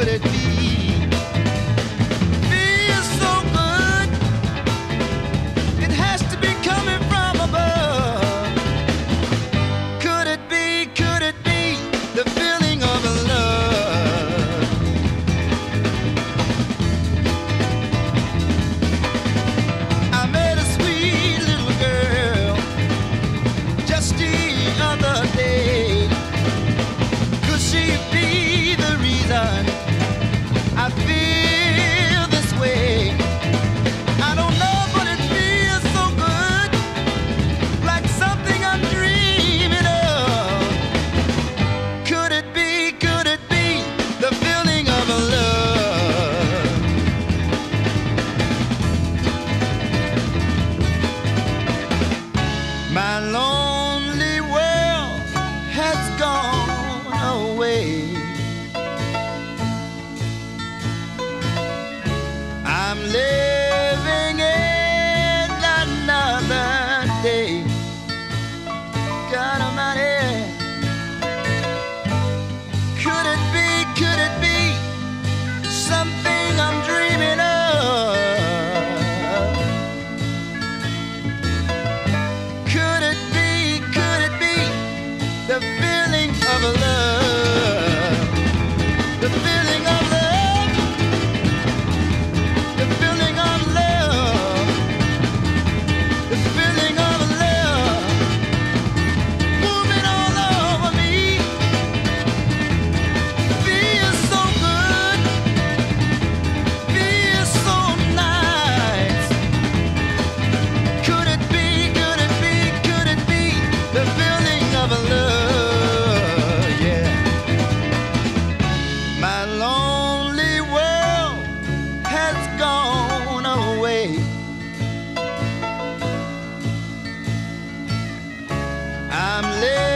good at being. I'm living.